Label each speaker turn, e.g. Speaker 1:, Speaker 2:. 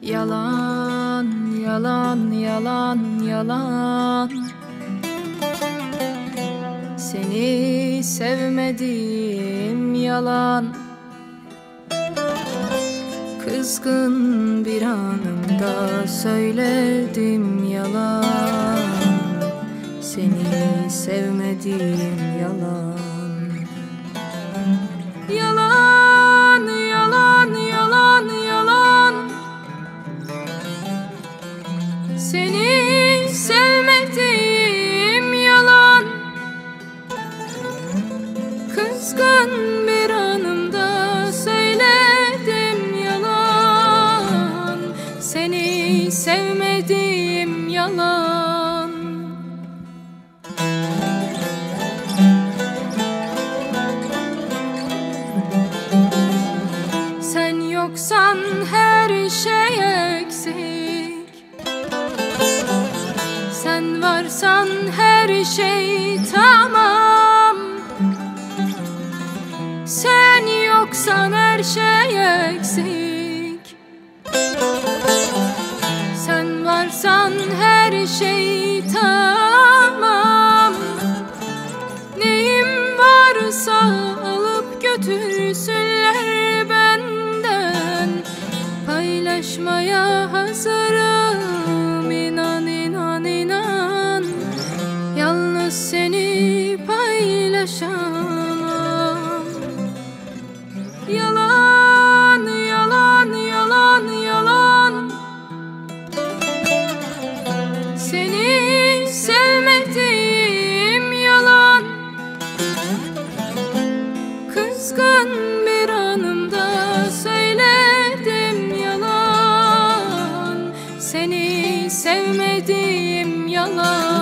Speaker 1: Yalan, yalan, yalan, yalan. Seni sevmedim yalan. Kızgın bir anımda söyledim yalan. Seni sevmedim yalan. Seni sevmedim yalan. Kızgın şey tamam. Sen yoksan her şey eksik. Sen varsan her şey tamam Yalan yalan yalan yalan. Seni sevmedim yalan. Kızgın bir anımda söyledim yalan. Seni sevmedim yalan